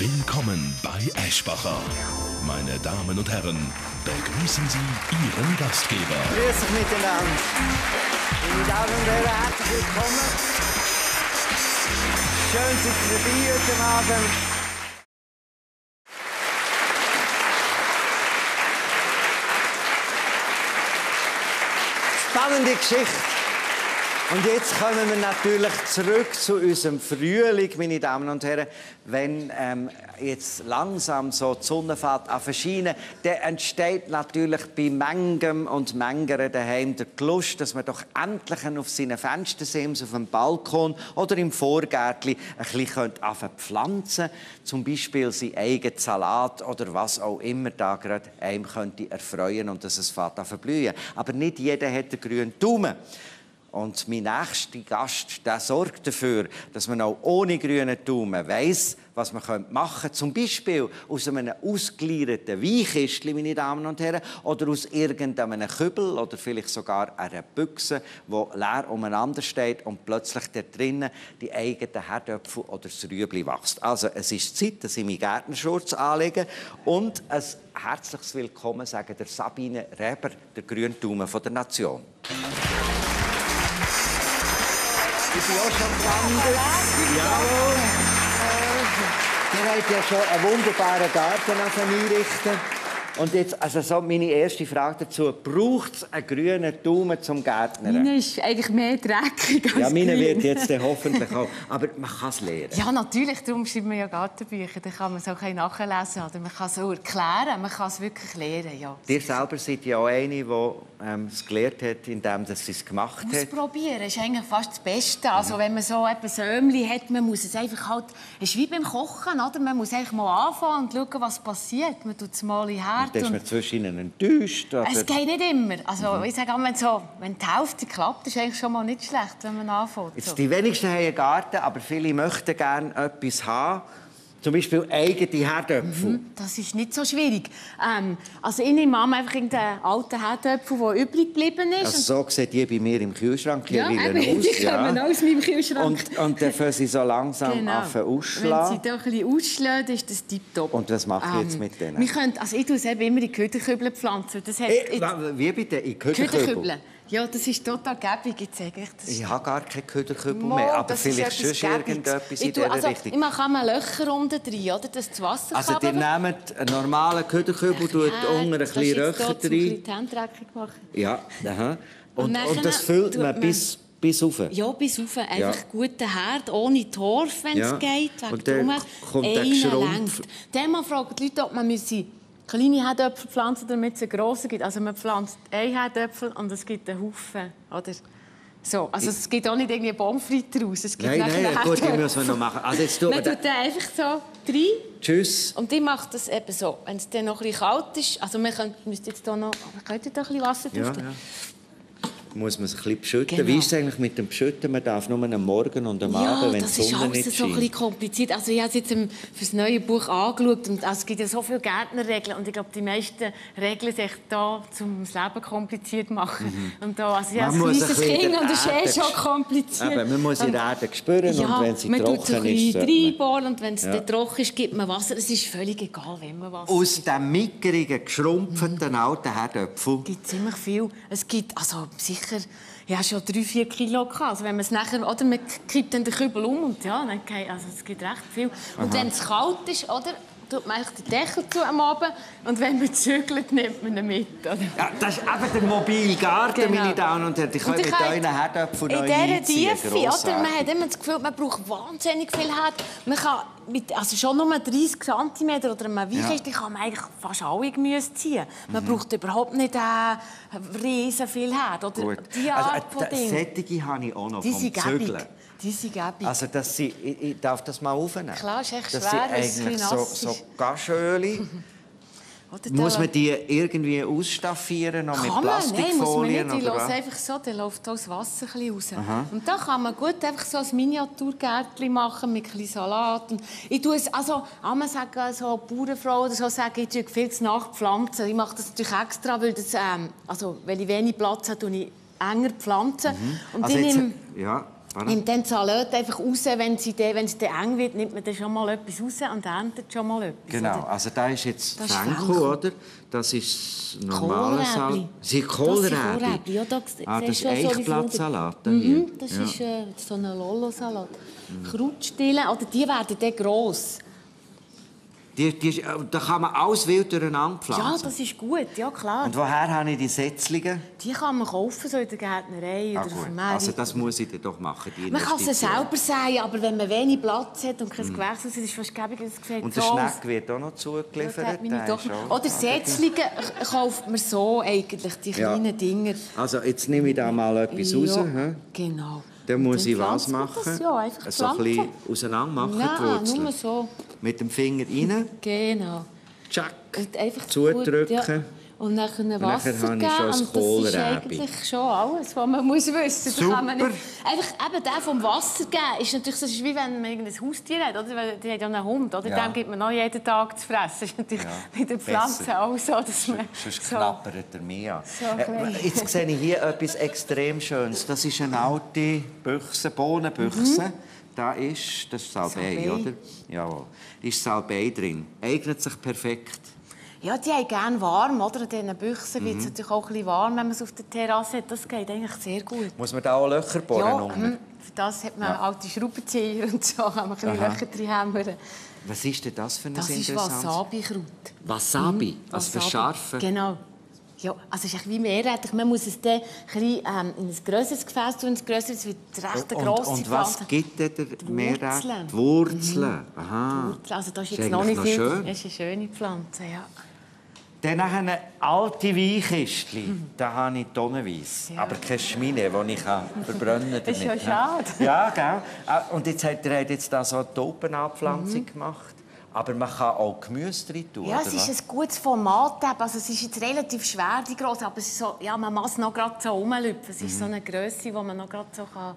Willkommen bei Eschbacher. Meine Damen und Herren, begrüßen Sie Ihren Gastgeber. Grüß euch miteinander. Meine Damen und Herren, herzlich willkommen. Schön, Sie dabei heute Abend. Spannende Geschichte. Und jetzt kommen wir natürlich zurück zu unserem Frühling, meine Damen und Herren. Wenn ähm, jetzt langsam so die Sonne fährt an verschiedenen, dann entsteht natürlich bei Mengem und Mengeren daheim der Lust, dass man doch endlich auf seinen Fenstersims, auf dem Balkon oder im Vorgärtchen ein bisschen pflanzen Zum Beispiel sein eigenes Salat oder was auch immer da gerade einem könnte erfreuen und dass es fährt an verblühen. Aber nicht jeder hat den grünen Daumen. Und mein nächster Gast der sorgt dafür, dass man auch ohne grünen Daumen weiss, was man machen könnte. Zum Beispiel aus einem ausgeleierten Weinkistchen, meine Damen und Herren, oder aus irgendeinem Kübel oder vielleicht sogar einer Büchse, die leer umeinander steht und plötzlich da drinnen die eigenen Herdöpfel oder das Rüebli wächst. Also es ist Zeit, dass ich meinen Gärtnerschurz anlege und ein herzliches Willkommen sagen der Sabine Reber, der Grüntaume der Nation. Auch schon gelandet. Jawohl. Ihr habt ja schon einen wunderbaren Garten einrichten und jetzt, also so meine erste Frage dazu. Braucht es einen grünen Daumen zum Gärtnern? Meine ist eigentlich mehr dreckig als Ja, meine wird jetzt hoffentlich auch. Aber man kann es lernen. Ja, natürlich. Darum schreibt man ja Gartenbücher. Da kann man es auch nachlesen. Oder man kann es auch erklären. Man kann es wirklich lernen, ja. Ihr selber seid ja auch eine, die ähm, es gelernt hat, indem sie es gemacht hat. Ausprobieren ist eigentlich fast das Beste. Also wenn man so etwas Sömli hat, man muss es einfach halt... Es ist wie beim Kochen, oder? Man muss einfach mal anfangen und schauen, was passiert. Man tut es mal in Herd dann ist man zwischen ihnen enttäuscht. Oder? Es geht nicht immer. Also, mhm. ich sage wenn, so, wenn die Hälfte klappt, ist eigentlich schon mal nicht schlecht, wenn man anfängt. Jetzt, die wenigsten haben einen Garten, aber viele möchten gerne etwas haben. Zum Beispiel eigene Herdöpfel. Mhm, das ist nicht so schwierig. Ähm, also ich nehme an, einfach den alten Herdöpfel, der übrig geblieben ist. Also so sieht die bei mir im Kühlschrank ja, eben, aus. Die ja. kommen aus meinem Kühlschrank. Und, und dann fangen sie so langsam genau. ausschlagen. Wenn sie da ein bisschen ausschlagen, ist das tiptop. Und was mache ich jetzt ähm, mit denen? Wir können, also ich tue es immer in Köderkübel pflanzen. Das wie bitte? In Köderkübel? Ja, das ist total gäbig. Ich, ich habe gar keine Köderkübel mehr, aber vielleicht schon irgendetwas in dieser also, Richtung. Ich mache immer Löcher unten drin, oder, dass das Wasser Also ihr nehmt einen normalen Köderkübel, tut unten ein bisschen Löcher machen. Ja, aha. Und, und, und das füllt man, man bis... Bis rauf? Ja, bis rauf. Einfach ja. guten Herd, ohne Torf, wenn es ja. geht. Und dann kommt der geschrumpft. Dann fragen die Leute, ob man kleine Herdöpfel pflanzen, damit es einen grossen gibt. Also man pflanzt einen Herdöpfel und es gibt einen Haufen. Oder? So, also es gibt auch nicht irgendwie Pommes raus. Es gibt nein, nein, gut, die müssen wir noch machen. Also jetzt tut man tut den einfach so rein. Tschüss. Und ich mache das eben so. Wenn es dann noch ein bisschen kalt ist, also wir können, müsst jetzt hier noch, könnt ihr da ein bisschen Wasser ja, ja muss man sich ein bisschen beschütten. Genau. Wie ist es eigentlich mit dem Beschütten? Man darf nur am Morgen und am ja, Abend, wenn die Sonne nicht scheint. das ist so ein bisschen kompliziert. Also ich habe es jetzt für das neue Buch angeschaut und also es gibt ja so viele Gärtnerregeln und ich glaube, die meisten Regeln sich da zum das Leben kompliziert machen. Mhm. Und da, also ich habe ein kleines Kind und das ist eh schon kompliziert. Eben, man muss in der Erde spüren ja, und wenn sie man trocken tut so ist... Man reinbohren und wenn es ja. trocken ist, gibt man Wasser. Es ist völlig egal, wenn man Wasser Aus dem mickrigen, geschrumpften mhm. alten Herdöpfel... Es gibt ziemlich viel. Es gibt also sicher ja, schon drei, vier Kilo gehabt. Also wenn man es nachher, oder man kippt dann den Kübel um und ja, dann geht, also es gibt recht viel. Und wenn es kalt ist, oder, tut man den Deckel zu am Abend und wenn man zügelt, nimmt man ihn mit. Oder? Ja, das ist eben der mobile Garten, genau. meine Damen und Herren. Die können mit euren Herdöpfeln neu In dieser Tiefe, oder? Man hat immer das Gefühl, man braucht wahnsinnig viel Herd. Man kann mit, also schon nur 30 cm oder einem Weichkästchen ja. kann man eigentlich fast alle Gemüse ziehen. Man mhm. braucht überhaupt nicht äh, riesen viel Herd. Oder Gut. die also, Art also, von Dingen. Sättige habe ich auch noch die vom Zügeln. Also, dass sie, ich, ich darf das mal aufnehmen? Klar, ist echt dass schwer, sie eigentlich so, so Gaschöli muss man die irgendwie ausstaffieren noch mit Plastikfolien? Nein, muss man nicht. Die einfach so, dann läuft das Wasser ein raus. Aha. Und da kann man gut einfach so ein Miniaturgärtchen machen mit ein Salat. Und ich tue es, also, einmal sagen so Bauernfrauen oder so sagen, ich tue viel zu nachpflanzen. Ich mache das natürlich extra, weil, das, ähm, also, weil ich wenig Platz habe, tue ich enger pflanzen. Mhm. Und also ich nehme, ja. Nimmt dann die Salate einfach raus, wenn sie dann, wenn es dann eng wird, nimmt man dann schon mal etwas raus und erntet schon mal etwas. Genau, oder? also da ist jetzt Das Fenchel. oder? Das ist das normale Kohlräbli. Salat. Sie. Kohlräbli, ja, da ah, das ist Eichblattsalat. Mhm, das ja. Mhm. ist äh, so ein Lolo-Salat. Krautstille, oder die werden dann gross. Die, die, da kann man alles wild durcheinander Ja, pflanzen. das ist gut, ja klar. Und woher habe ich die Setzlinge? Die kann man kaufen, so in der Gärtnerei Ah, oder gut. Also das muss ich dann doch machen, die Man kann sie selber säen, aber wenn man wenig Platz hat und kein Gewächs, ist es fast gäbig, es sieht. Und der so. Schneck wird auch noch zugeliefert. Auch- Oder Setzlinge kauft man so eigentlich, die Ja. kleinen Dinger. Also jetzt nehme ich da mal etwas raus. hä? Genau. Dann muss Dann ich was machen? Das, ja, einfach so ein bisschen auseinander machen, Nein, nur so. Mit dem Finger rein, Genau. tschack, Und einfach zudrücken. Gut, ja. Und nachher Wasser habe ich geben. schon das und das ist eigentlich schon alles, was man muss wissen muss. Kann man Super. nicht, einfach eben der vom Wasser geben, ist natürlich das ist wie wenn man irgendein Haustier hat. Oder? Die hat ja einen Hund. Oder? Ja. Dem gibt man auch jeden Tag zu fressen. Das ist natürlich Ja, bei den Pflanzen besser. auch so, dass man... Sonst so- knappert er mich an. So. Äh, jetzt sehe ich hier etwas extrem Schönes. Das ist eine alte Büchse, Bohnenbüchse. Da ist, das ist Salbei, Mhm. Salbei. oder? Jawohl. Da ist Salbei drin. Eignet sich perfekt. Ja, die haben gerne warm, oder? In diesen Büchsen Mhm. wird es natürlich auch ein bisschen warm, wenn man es auf der Terrasse hat. Das geht eigentlich sehr gut. Muss man da auch Löcher bohren? Ja, unten? hm, für das hat man Ja. alte Schraubenzieher und so, kann man ein. Löcher drin hämmern. Was ist denn das für ein Das ist interessantes? Wasabi-Kraut. Wasabi, also Wasabi. verscharfen. Genau. Ja, also es ist ein bisschen mehrwertig. Man muss es dann ein bisschen, ähm, in ein grösseres Gefäß tun. Ein grösseres wird recht eine Und, grosse und was Pflanze. gibt denn der Mehrwert? Wurzeln. Die Wurzeln. Aha. Wurzeln. Also das ist Ist jetzt noch nicht eigentlich viel. noch schön. Das ist eine schöne Pflanze, ja. Dann nachher eine alte Weinkistchen. Da habe ich tonnenweise. Ja. Aber keine Schmine, die ich verbrennen kann. Das ist ja schade. Ja, gell? Ah, Und jetzt hat er jetzt da so eine Taubenanpflanzung Mhm. gemacht. Aber man kann auch Gemüse drin tun, Ja, es ist ein gutes Format. Also, es ist jetzt relativ schwer, die grosse, aber so, ja, man muss noch gerade so rumlüpfen. Es ist Mhm. so eine Größe, die man noch gerade so kann,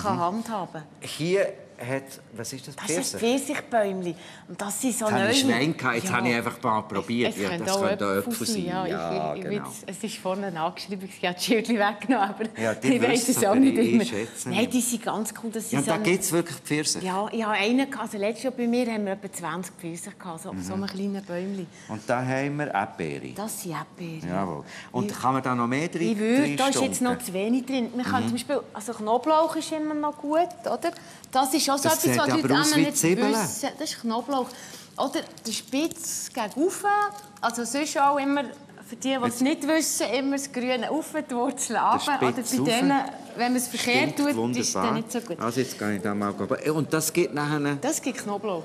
kann handhaben kann. Hier hat... Was ist das? Das ist Pfirsich? ein Pfirsichbäumchen. Und das sind so Jetzt habe ich neue- Schwein gehabt, jetzt Ja. habe ich einfach mal probiert. Es Ja, könnte das könnte auch Äpfel sein. Ja, Ja, ich, ich, genau. weiß- es ist vorne angeschrieben, ich habe das Schildchen weggenommen, aber Ja, die ich weiß es es, auch nicht ich immer. schätze Nein, die sind ganz cool. Das Ja, und da so eine- gibt es wirklich Pfirsich. Ja, ich habe einen. Also letztes Jahr bei mir haben wir etwa 20 Pfirsich gehabt, so, Mhm. so einem kleinen Bäumchen. Und da haben wir Erdbeere. Das sind Erdbeeren. Jawohl. Und Ich- kann man da noch mehr drin Ich würde, da ist jetzt noch zu wenig drin. Man Mhm. kann zum Beispiel, also Knoblauch ist immer noch gut, oder? Das ist auch so Das etwas, was die Leute aus wie Zwiebeln. Das ist Knoblauch. Oder der Spitz gegen Ufe. Also sonst auch immer, für die, die es nicht wissen, immer das Grüne auf, die Wurzeln runter. Oder bei denen, wenn man es verkehrt tut, ist es nicht so gut. Also jetzt kann ich da mal gehen. Und das gibt nachher... Das gibt Knoblauch.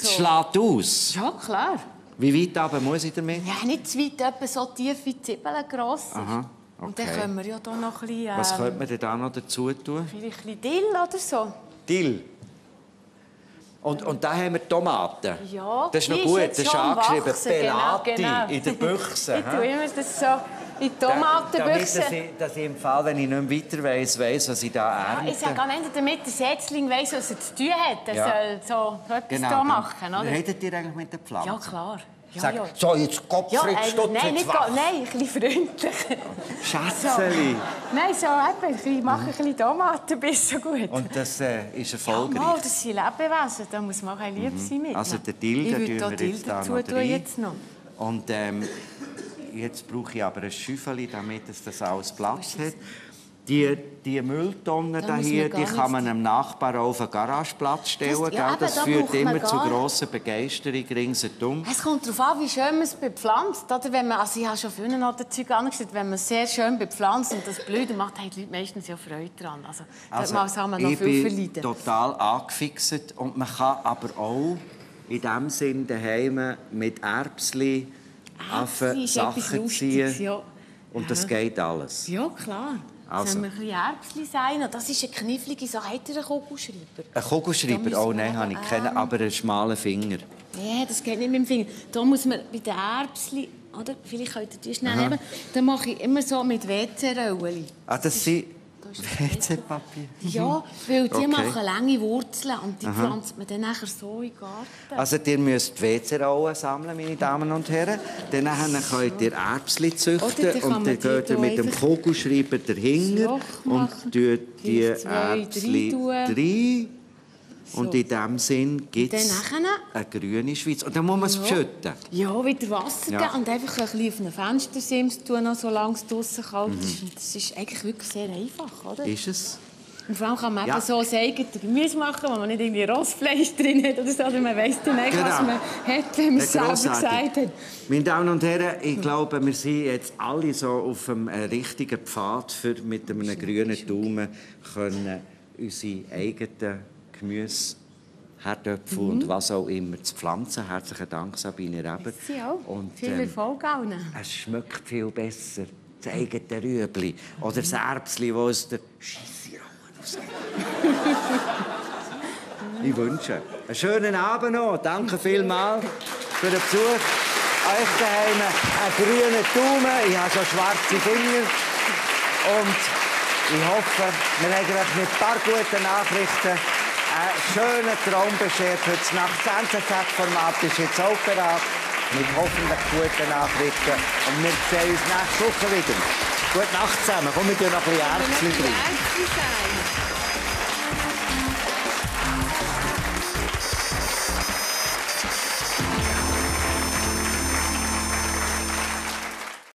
Das schlägt aus. Ja, klar. Wie weit aber muss ich damit? Ja, nicht zu weit, etwa so tief wie Zwiebeln gross. Aha, Und dann okay. können wir ja hier noch ein bisschen, Was ähm, könnte man denn da noch dazu tun? vielleicht ein bisschen Dill oder so. Dill. Und, und da haben wir Tomaten. Ja, das ist noch gut, jetzt das ist angeschrieben. Wachsen, Pelati genau, genau. in der Büchse. Ich tue immer das so in die Da- Damit, Tomatenbüchse. dass ich, dass ich im Fall, wenn ich nicht mehr weiter weiss, weiss, was ich da Ja, ernte. ich sage am Ende, damit der Setzling weiss, was er zu tun hat. Er Ja. soll so etwas genau, da machen, oder? Redet ihr eigentlich mit den Pflanzen? Ja, klar. Ja, Sag, ja. so, jetzt Ja, Gottfried eigentlich, Stutz, nein, nicht, wach. nein, ein bisschen freundlich. Schätzeli. Nein, so eben, ich mache ein bisschen Tomaten, bis so gut. Und das äh, ist Ja, erfolgreich. mal, das sind Lebewesen, da muss man auch lieb sein mit. Also den Dill, den tun wir jetzt da noch rein. jetzt noch. Und ähm, jetzt brauche ich aber ein Schüffeli, damit es das alles Platz hat. Die, die Mülltonnen Da hier, die kann man einem Nachbar auf den Garageplatz stellen. Das- ja, das da führt immer zu grosser Begeisterung ringsherum. Es kommt darauf an, wie schön man es bepflanzt. Oder wenn man, also ich habe schon viele andere Zeug angeschaut, wenn man es sehr schön bepflanzt und das blüht, dann macht haben die Leute meistens ja Freude daran. Also, also kann man noch ich viel bin verleiden. total angefixt und man kann aber auch in dem Sinn daheim mit Erbsli etwas Sachen ziehen. ja. Und das geht alles. Ja, klar. Also. Sollen wir ein bisschen Erbsli sein? Das ist eine knifflige Sache. Hat ihr einen Kugelschreiber? Ein Da Kugelschreiber, oh nein, habe ich keinen, ähm, aber einen schmalen Finger. Nein, das geht nicht mit dem Finger. Da muss man bei den Erbsli, oder? Vielleicht könnt ihr die schnell nehmen. Da mache ich immer so mit WC-Röllchen. Ah, das sind WC-Papier? Ja, weil die Okay. machen lange Wurzeln und die pflanzt man dann nachher so in den Garten. Also ihr müsst WC-Rollen sammeln, meine Damen und Herren. Dann könnt ihr Erbsli züchten und dann geht ihr mit dem Kugelschreiber dahinter und tut die Erbsli drei Und in diesem Sinn gibt es eine grüne Schweiz. Und dann muss man es beschütten. Ja, wieder Wasser Ja. und einfach ein bisschen auf einem Fenstersims tun, solange es draussen kalt Mhm. ist. Und Das ist eigentlich wirklich sehr einfach, oder? Ist es? Und vor allem kann man Ja. so das eigene Gemüse machen, wo man nicht irgendwie Rostfleisch drin hat oder so. Oder man weiss dann nicht, was Genau. man hat, wenn man es selber gesagt hat. Meine Damen und Herren, ich glaube, wir sind jetzt alle so auf dem äh, richtigen Pfad, für mit einem grünen Daumen können unsere eigenen Gemüse, Herdöpfel Mhm. und was auch immer zu pflanzen. Herzlichen Dank, Sabine Reber. Sie auch. Und, Viel ähm, Erfolg allen. es schmeckt viel besser. Das eigene Rüebli oder das Erbsli, das aus der Scheisse rauskommt. Ich wünsche einen schönen Abend noch. Danke vielmals für den Besuch. Euch daheim einen grünen Daumen. Ich habe schon schwarze Finger. Und ich hoffe, wir haben euch mit ein paar guten Nachrichten einen schönen Traum beschert. Heute Nacht das NZZ-Format ist jetzt auch bereit. Mit hoffentlich guten Nachrichten. Und wir sehen uns nächste Woche wieder. Gute Nacht zusammen. Komm, wir tun noch ein bisschen sein.